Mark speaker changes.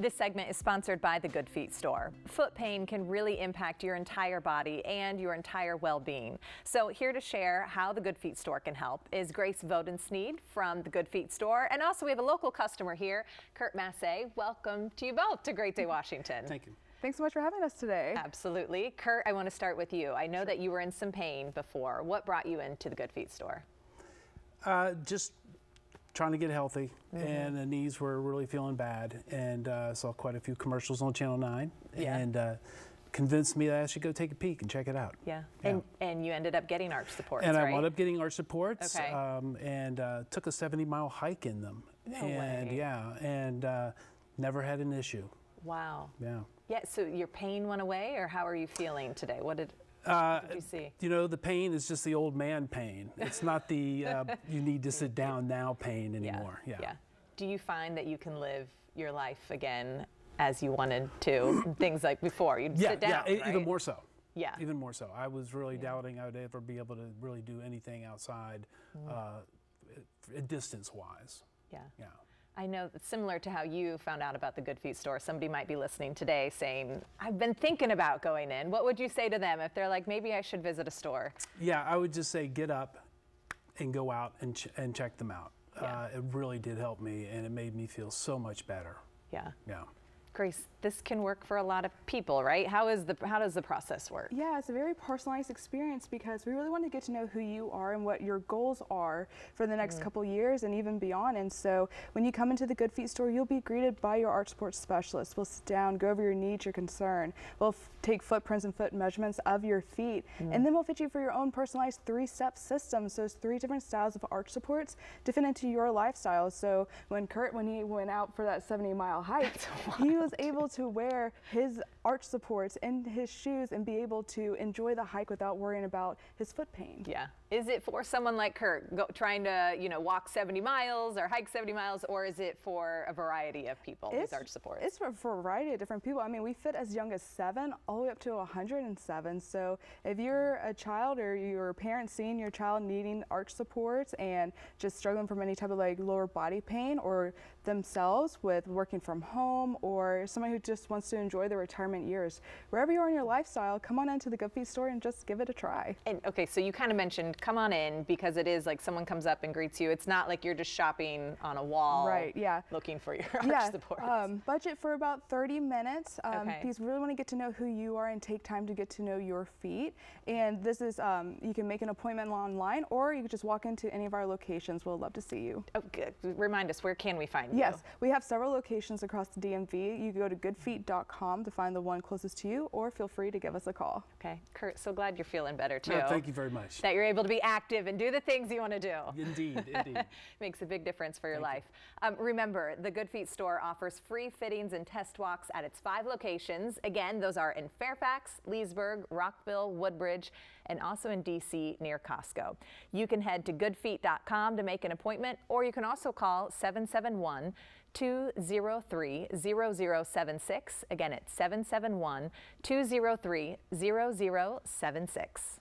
Speaker 1: This segment is sponsored by the Good Feet store. Foot pain can really impact your entire body and your entire well-being. So here to share how the Good Feet store can help is Grace Vohden-Snead from the Good Feet store. And also we have a local customer here, Kurt Massé. Welcome to you both to Great Day Washington.
Speaker 2: Thank you.
Speaker 3: Thanks so much for having us today.
Speaker 1: Absolutely. Kurt, I want to start with you. I know sure. that you were in some pain before. What brought you into the Good Feet store?
Speaker 2: Uh, just trying to get healthy, mm-hmm. and the knees were really feeling bad, and uh, saw quite a few commercials on Channel Nine, yeah. and uh, convinced me that I should go take a peek and check it out.
Speaker 1: Yeah, yeah. and and you ended up getting arch supports,
Speaker 2: and
Speaker 1: right?
Speaker 2: I wound up getting arch supports, okay. um, and uh, took a 70 mile hike in them,
Speaker 1: no
Speaker 2: and
Speaker 1: way.
Speaker 2: yeah, and uh, never had an issue.
Speaker 1: Wow.
Speaker 2: Yeah.
Speaker 1: Yeah. So your pain went away, or how are you feeling today? What did uh, you see?
Speaker 2: You know, the pain is just the old man pain. It's not the uh, you need to sit down now pain anymore.
Speaker 1: Yeah. yeah. yeah. Do you find that you can live your life again as you wanted to? things like before, you'd
Speaker 2: yeah,
Speaker 1: sit down.
Speaker 2: Yeah,
Speaker 1: right?
Speaker 2: even more so.
Speaker 1: Yeah.
Speaker 2: Even more so. I was really yeah. doubting I would ever be able to really do anything outside, mm. uh, distance wise.
Speaker 1: Yeah.
Speaker 2: Yeah.
Speaker 1: I know similar to how you found out about the Good Feet store, somebody might be listening today saying, I've been thinking about going in. What would you say to them if they're like, maybe I should visit a store?
Speaker 2: Yeah, I would just say get up and go out and, ch and check them out. Yeah. Uh, it really did help me and it made me feel so much better.
Speaker 1: Yeah.
Speaker 2: Yeah.
Speaker 1: Grace, this can work for a lot of people, right? How is the how does the process work?
Speaker 3: Yeah, it's a very personalized experience because we really want to get to know who you are and what your goals are for the next mm. couple years and even beyond. And so when you come into the Good Feet store, you'll be greeted by your arch support specialist. We'll sit down, go over your needs, your concern. We'll take footprints and foot measurements of your feet, mm. and then we'll fit you for your own personalized three-step system. So it's three different styles of arch supports to fit into your lifestyle. So when Kurt, when he went out for that 70 mile hike, he was was able to wear his arch supports in his shoes and be able to enjoy the hike without worrying about his foot pain.
Speaker 1: Yeah. Is it for someone like Kurt go, trying to, you know, walk 70 miles or hike 70 miles, or is it for a variety of people, it's, these arch supports?
Speaker 3: It's for, a variety of different people. I mean, we fit as young as seven all the way up to 107. So if you're a child or you're a parent seeing your child needing arch supports and just struggling from any type of like lower body pain or themselves with working from home or somebody who just wants to enjoy their retirement years, wherever you are in your lifestyle, come on into the Good Feet store and just give it a try.
Speaker 1: And okay, so you kind of mentioned come on in because it is like someone comes up and greets you. It's not like you're just shopping on a wall.
Speaker 3: Right, yeah.
Speaker 1: Looking for your
Speaker 3: yeah,
Speaker 1: arch supports.
Speaker 3: Um, budget for about 30 minutes um,
Speaker 1: okay.
Speaker 3: because we really want to get to know who you are and take time to get to know your feet. And this is, um, you can make an appointment online or you can just walk into any of our locations. We'll love to see you.
Speaker 1: Oh, good. Remind us, where can we find
Speaker 3: you? Yes, we have several locations across the DMV. You can go to goodfeet.com to find the one closest to you or feel free to give us a call.
Speaker 1: Okay. Kurt, so glad you're feeling better too.
Speaker 2: No, thank you very much.
Speaker 1: That you're able to be active and do the things you want to do.
Speaker 2: Indeed, indeed.
Speaker 1: Makes a big difference for your
Speaker 2: thank
Speaker 1: life. You. Um, remember, the Good Feet store offers free fittings and test walks at its five locations. Again, those are in Fairfax, Leesburg, Rockville, Woodbridge, and also in DC near Costco. You can head to goodfeet.com to make an appointment, or you can also call 771 203 0076. Again, it's 771 203 0076.